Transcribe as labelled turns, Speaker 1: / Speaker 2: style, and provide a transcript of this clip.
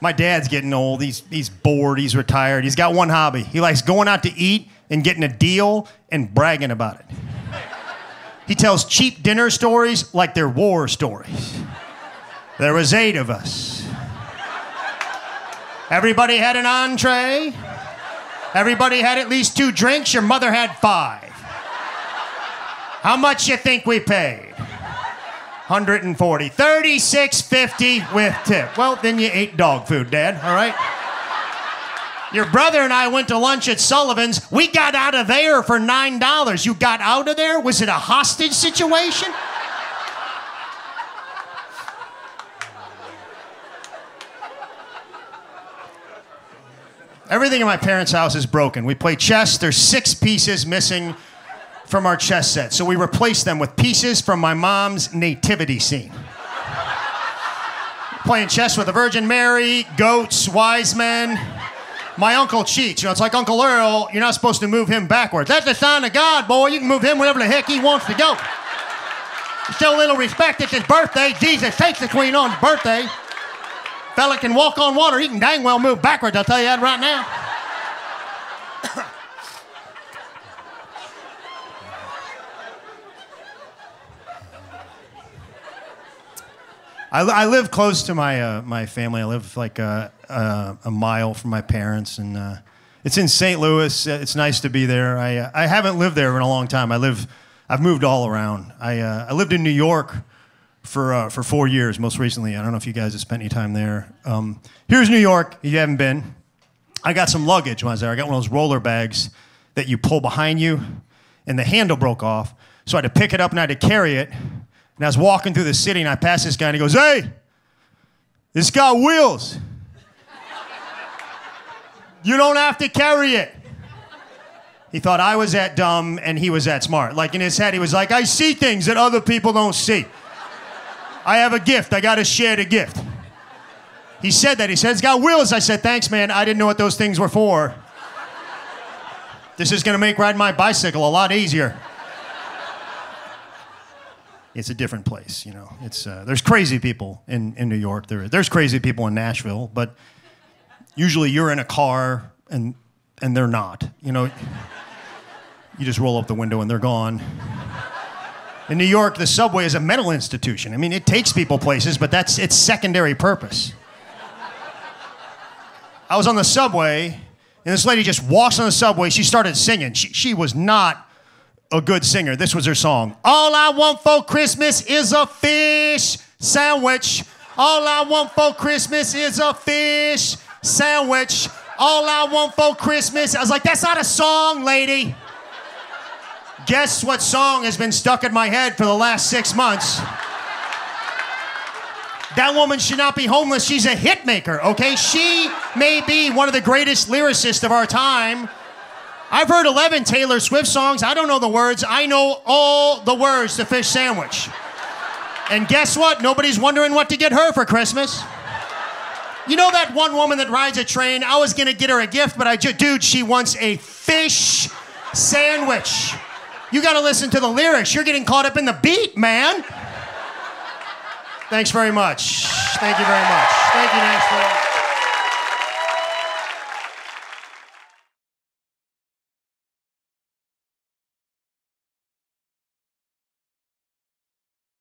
Speaker 1: My dad's getting old. He's, he's bored. He's retired. He's got one hobby. He likes going out to eat and getting a deal and bragging about it. He tells cheap dinner stories like they're war stories. There was eight of us. Everybody had an entree. Everybody had at least two drinks. Your mother had five. How much you think we paid? 140. 36.50 with tip. Well, then you ate dog food, Dad, all right? Your brother and I went to lunch at Sullivan's. We got out of there for $9. You got out of there? Was it a hostage situation? Everything in my parents' house is broken. We play chess. There's six pieces missing from our chess set. So we replaced them with pieces from my mom's nativity scene. Playing chess with the Virgin Mary, goats, wise men. My uncle cheats. You know, it's like Uncle Earl. You're not supposed to move him backwards. That's the sign of God, boy. You can move him wherever the heck he wants to go. Show little respect. It's his birthday. Jesus takes the queen on his birthday. Fella can walk on water. He can dang well move backwards. I'll tell you that right now. I, I live close to my uh, my family. I live like a, a, a mile from my parents, and uh, it's in St. Louis. It's nice to be there. I uh, I haven't lived there in a long time. I live, I've moved all around. I uh, I lived in New York for uh, for four years, most recently. I don't know if you guys have spent any time there. Um, here's New York. If you haven't been, I got some luggage when I was there. I got one of those roller bags that you pull behind you, and the handle broke off, so I had to pick it up and I had to carry it. And I was walking through the city and I passed this guy and he goes, Hey, this got wheels. You don't have to carry it. He thought I was that dumb and he was that smart. Like in his head, he was like, I see things that other people don't see. I have a gift. I got to share the gift. He said that. He said, It's got wheels. I said, Thanks, man. I didn't know what those things were for. This is going to make riding my bicycle a lot easier it's a different place. You know, it's uh, there's crazy people in, in New York. There there's crazy people in Nashville, but usually you're in a car and and they're not. You know, you just roll up the window and they're gone. In New York, the subway is a mental institution. I mean, it takes people places, but that's its secondary purpose. I was on the subway, and this lady just walks on the subway. She started singing. She, she was not a good singer. This was her song. All I want for Christmas is a fish sandwich. All I want for Christmas is a fish sandwich. All I want for Christmas. I was like, that's not a song, lady. Guess what song has been stuck in my head for the last six months? That woman should not be homeless. She's a hit maker, okay? She may be one of the greatest lyricists of our time. I've heard 11 Taylor Swift songs. I don't know the words. I know all the words to Fish Sandwich. And guess what? Nobody's wondering what to get her for Christmas. You know that one woman that rides a train? I was gonna get her a gift, but I just, dude, she wants a fish sandwich. You gotta listen to the lyrics. You're getting caught up in the beat, man. Thanks very much. Thank you very much. Thank you, Nashville.